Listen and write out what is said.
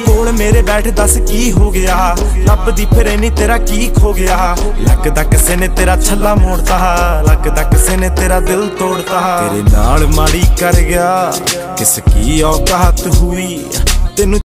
ਕੋਲ ਮੇਰੇ ਬੈਠ ਦੱਸ ਕੀ ਹੋ ਗਿਆ? ਲੱਭਦੀ ਫਿਰੇ ਨਹੀਂ ਤੇਰਾ ਕੀ ਖੋ ਗਿਆ? ਲੱਗਦਾ ਕਿਸੇ ਨੇ ਤੇਰਾ ਛੱਲਾ ਮੋੜਤਾ ਲੱਗਦਾ ਕਿਸੇ ਨੇ ਤੇਰਾ ਦਿਲ ਤੋੜਤਾ। ਤੇਰੇ ਨਾਲ ਮਾੜੀ ਕਰ ਗਿਆ, ਕਿਸ ਕੀ ਔਕਾਤ ਹੋਈ? ਤੈਨੂੰ